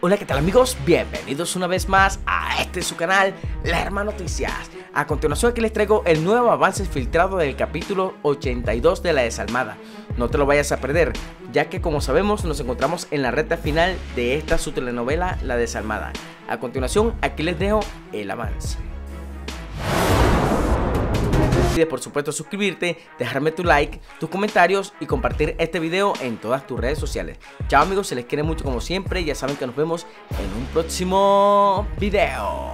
Hola, ¿qué tal amigos? Bienvenidos una vez más a este su canal, La Hermana Noticias. A continuación aquí les traigo el nuevo avance filtrado del capítulo 82 de La Desalmada. No te lo vayas a perder, ya que como sabemos nos encontramos en la recta final de esta su telenovela La Desalmada. A continuación aquí les dejo el avance olvides por supuesto suscribirte, dejarme tu like, tus comentarios y compartir este video en todas tus redes sociales. Chao amigos, se les quiere mucho como siempre, ya saben que nos vemos en un próximo video.